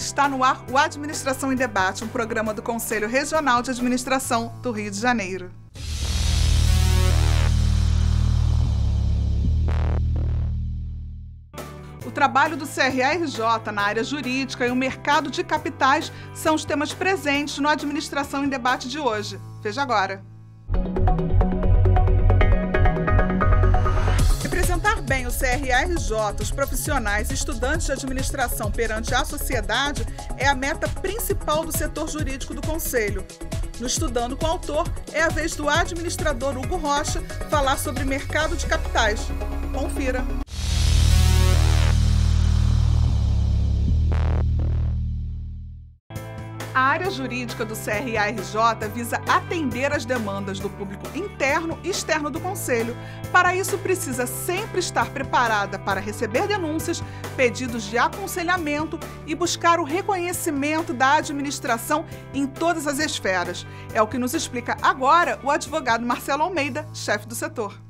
Está no ar o Administração em Debate, um programa do Conselho Regional de Administração do Rio de Janeiro. O trabalho do CRARJ na área jurídica e o mercado de capitais são os temas presentes no Administração em Debate de hoje. Veja agora. Bem o CRARJ, os profissionais e estudantes de administração perante a sociedade é a meta principal do setor jurídico do Conselho. No Estudando com o Autor, é a vez do administrador Hugo Rocha falar sobre mercado de capitais. Confira. Área jurídica do CRARJ visa atender às demandas do público interno e externo do Conselho. Para isso, precisa sempre estar preparada para receber denúncias, pedidos de aconselhamento e buscar o reconhecimento da administração em todas as esferas. É o que nos explica agora o advogado Marcelo Almeida, chefe do setor.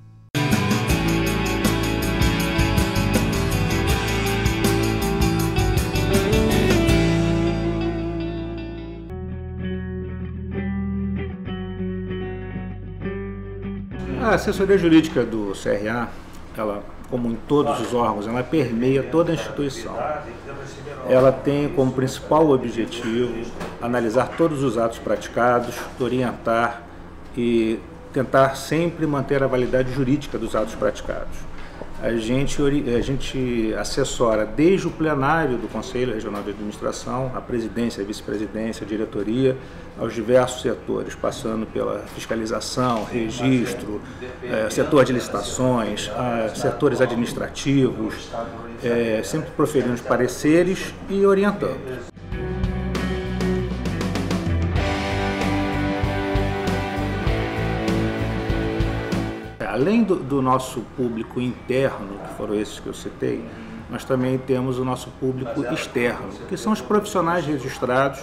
A assessoria jurídica do CRA, ela, como em todos os órgãos, ela permeia toda a instituição. Ela tem como principal objetivo analisar todos os atos praticados, orientar e tentar sempre manter a validade jurídica dos atos praticados. A gente, a gente assessora desde o plenário do Conselho Regional de Administração, a presidência, a vice-presidência, a diretoria, aos diversos setores, passando pela fiscalização, registro, é, setor de licitações, setores administrativos, é, sempre proferindo pareceres e orientando. Além do, do, nosso público interno, que foram esses que eu citei, nós também temos o nosso público externo, que são os profissionais registrados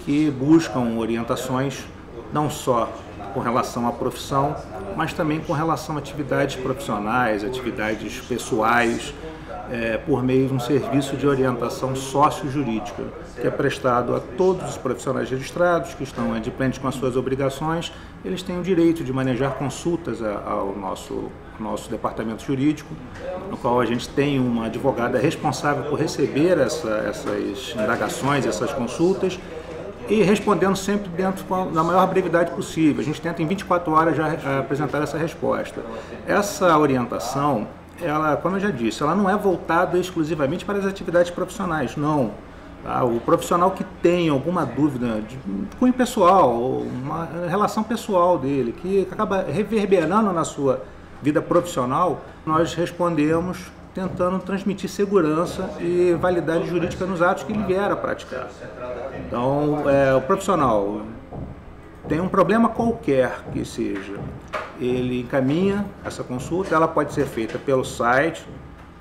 que buscam orientações não só com relação à profissão, mas também com relação a atividades profissionais, atividades pessoais, é, por meio de um serviço de orientação sócio-jurídica, que é prestado a todos os profissionais registrados que estão adimplentes com as suas obrigações. Eles têm o direito de manejar consultas ao nosso, nosso departamento jurídico, no qual a gente tem uma advogada responsável por receber essa, essas indagações, essas consultas e respondendo sempre dentro da maior brevidade possível. A gente tenta em 24 horas já apresentar essa resposta. Essa orientação ela, como eu já disse, ela não é voltada exclusivamente para as atividades profissionais, não. Tá? O profissional que tem alguma dúvida de cunho pessoal, uma relação pessoal dele, que acaba reverberando na sua vida profissional, nós respondemos tentando transmitir segurança e validade jurídica nos atos que ele vier a praticar. Então, é, o profissional tem um problema qualquer que seja, ele encaminha essa consulta, ela pode ser feita pelo site,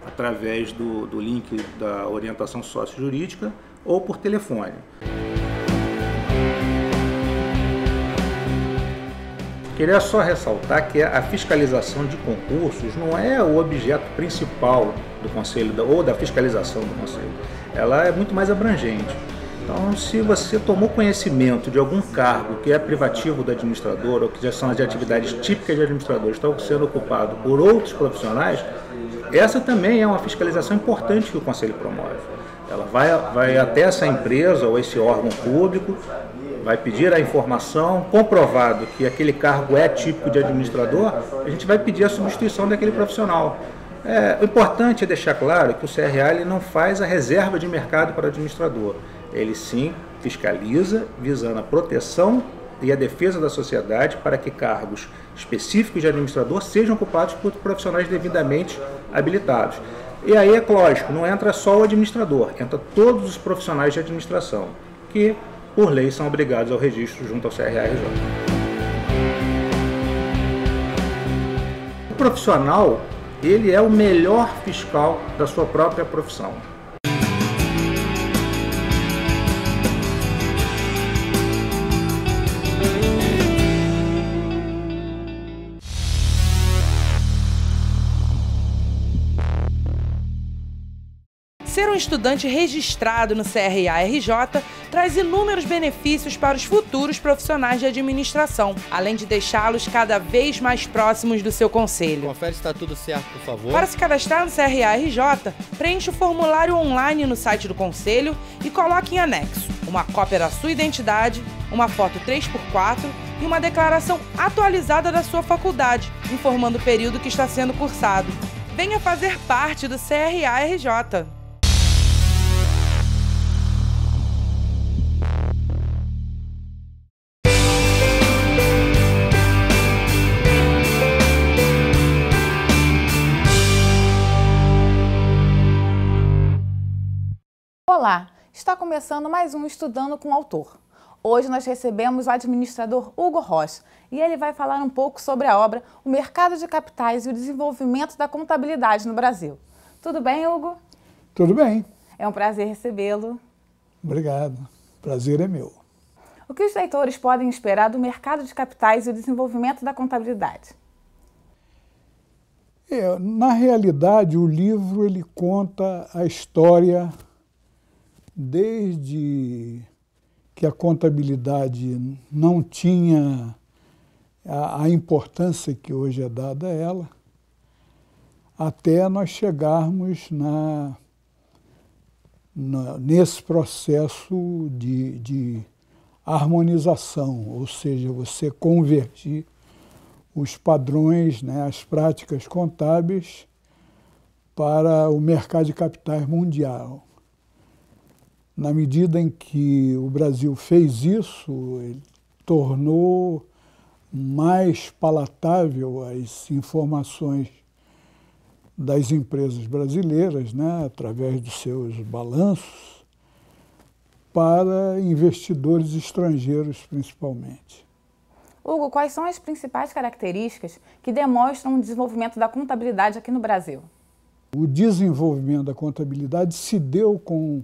através do, do link da orientação sócio-jurídica ou por telefone. Queria só ressaltar que a fiscalização de concursos não é o objeto principal do Conselho ou da fiscalização do Conselho. Ela é muito mais abrangente. Então, se você tomou conhecimento de algum cargo que é privativo do administrador ou que já são as atividades típicas de administrador, estão sendo ocupado por outros profissionais, essa também é uma fiscalização importante que o Conselho promove. Ela vai, vai até essa empresa ou esse órgão público, vai pedir a informação, comprovado que aquele cargo é típico de administrador, a gente vai pedir a substituição daquele profissional. É, o importante é deixar claro que o CRA ele não faz a reserva de mercado para administrador ele sim fiscaliza, visando a proteção e a defesa da sociedade para que cargos específicos de administrador sejam ocupados por profissionais devidamente habilitados. E aí é lógico, não entra só o administrador, entra todos os profissionais de administração, que por lei são obrigados ao registro junto ao CRARJ. O profissional, ele é o melhor fiscal da sua própria profissão. Um estudante registrado no CRA-RJ traz inúmeros benefícios para os futuros profissionais de administração, além de deixá-los cada vez mais próximos do seu conselho. Confere se está tudo certo, por favor. Para se cadastrar no CRA-RJ, preencha o formulário online no site do conselho e coloque em anexo uma cópia da sua identidade, uma foto 3x4 e uma declaração atualizada da sua faculdade, informando o período que está sendo cursado. Venha fazer parte do CRA-RJ. Olá, está começando mais um Estudando com o Autor. Hoje nós recebemos o administrador Hugo Rocha e ele vai falar um pouco sobre a obra O Mercado de Capitais e o Desenvolvimento da Contabilidade no Brasil. Tudo bem, Hugo? Tudo bem. É um prazer recebê-lo. Obrigado. Prazer é meu. O que os leitores podem esperar do mercado de capitais e o desenvolvimento da contabilidade? É, na realidade, o livro ele conta a história desde que a contabilidade não tinha a, a importância que hoje é dada a ela, até nós chegarmos na, na, nesse processo de, de harmonização, ou seja, você convertir os padrões, né, as práticas contábeis para o mercado de capitais mundial. Na medida em que o Brasil fez isso, ele tornou mais palatável as informações das empresas brasileiras, né, através dos seus balanços, para investidores estrangeiros principalmente. Hugo, quais são as principais características que demonstram o desenvolvimento da contabilidade aqui no Brasil? O desenvolvimento da contabilidade se deu com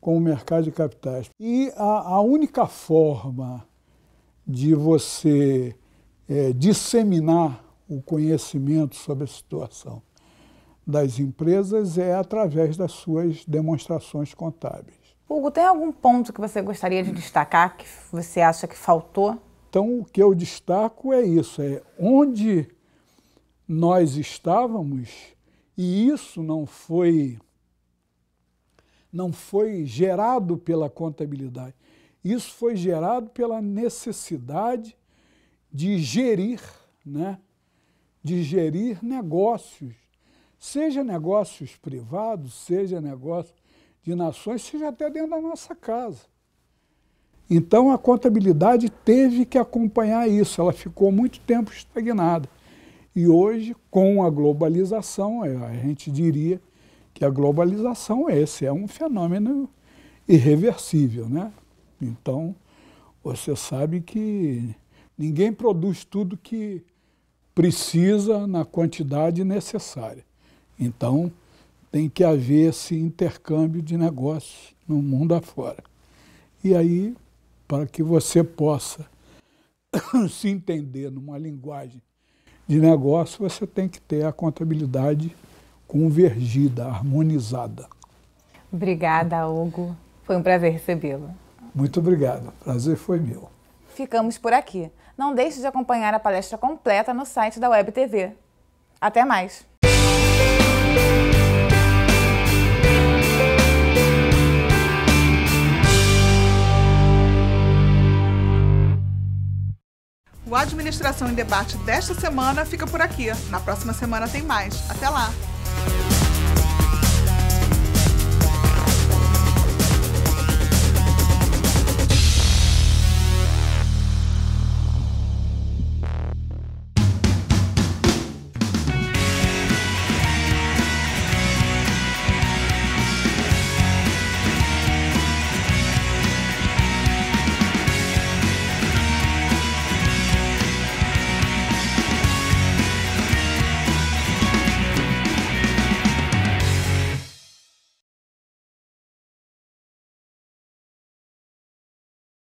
com o mercado de capitais. E a, a única forma de você é, disseminar o conhecimento sobre a situação das empresas é através das suas demonstrações contábeis. Hugo, tem algum ponto que você gostaria de destacar que você acha que faltou? Então, o que eu destaco é isso, é onde nós estávamos, e isso não foi não foi gerado pela contabilidade. Isso foi gerado pela necessidade de gerir, né? de gerir negócios, seja negócios privados, seja negócios de nações, seja até dentro da nossa casa. Então a contabilidade teve que acompanhar isso, ela ficou muito tempo estagnada. E hoje, com a globalização, a gente diria que a globalização esse é um fenômeno irreversível, né? Então, você sabe que ninguém produz tudo que precisa na quantidade necessária. Então, tem que haver esse intercâmbio de negócios no mundo afora. E aí, para que você possa se entender numa linguagem de negócio, você tem que ter a contabilidade convergida, harmonizada. Obrigada, Hugo. Foi um prazer recebê-lo. Muito obrigado. Prazer foi meu. Ficamos por aqui. Não deixe de acompanhar a palestra completa no site da Web TV. Até mais! O Administração em Debate desta semana fica por aqui. Na próxima semana tem mais. Até lá!